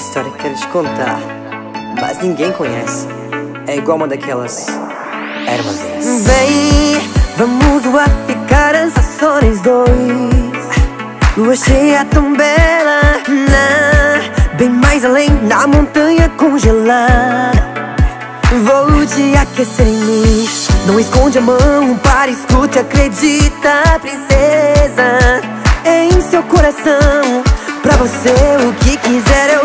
história que quero te contar, mas ninguém conhece. É igual uma daquelas ervas dessas. Vem, vamos lá ficar só nós dois. Lua cheia tão bela, na, bem mais além na montanha congelada. Vou te aquecer em mim. Não esconde a mão, para, escute, acredita, princesa. Em seu coração, pra você o que quiser eu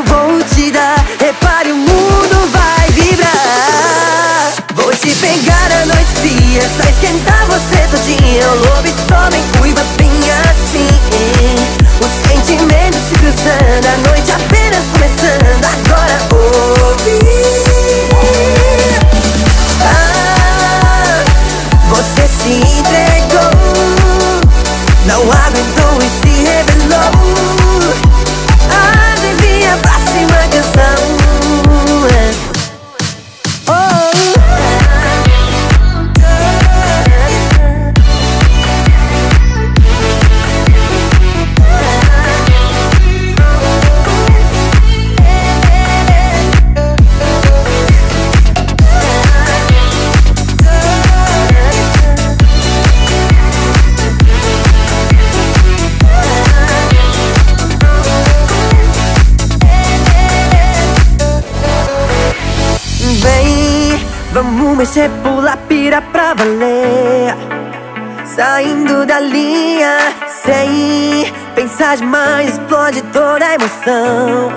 mexer, pular, pira pra valer. Saindo da linha, sem pensar demais, explode toda a emoção.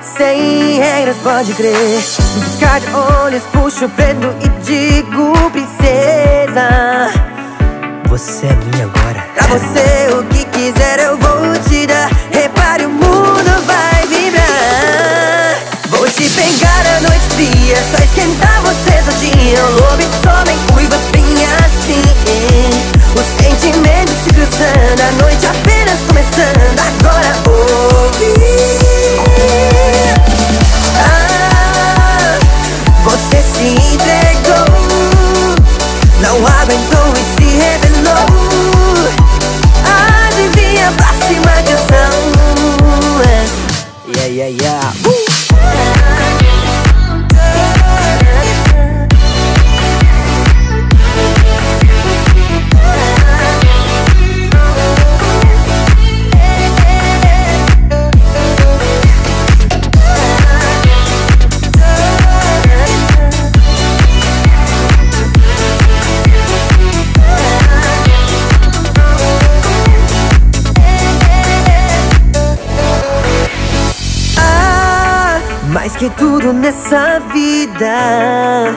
Sem regras, pode crer. Piscar de olhos, puxo o preto e digo, princesa. Você é minha agora. Pra você o que quiser eu vou te dar Repare o mundo vai vibrar Vou te pegar a noite fria Só esquentar lobisomem uiva bem assim. Os sentimentos se cruzando A noite apenas começando. Agora ouve ah, Você se entregou. Não aguentou e se revelou. Adivinha a próxima canção. Yeah, yeah, yeah. Uh! Que tudo nessa vida.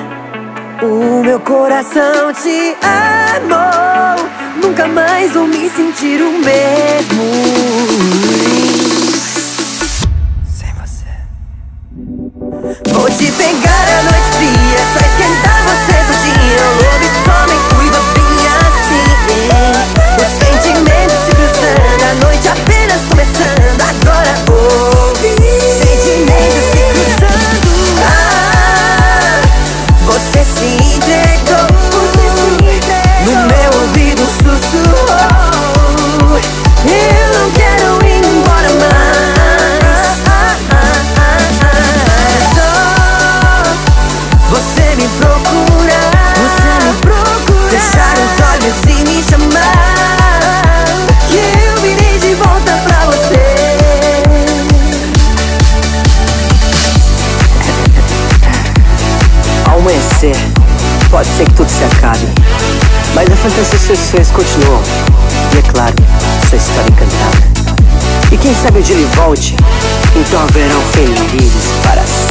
O meu coração te amou. Nunca mais vou me sentir o mesmo Pode ser que tudo se acabe. Mas a fantasia e seus sonhos continuam. E é claro, sua história encantada. E quem sabe o dia ele volte, então haverão felizes para sempre.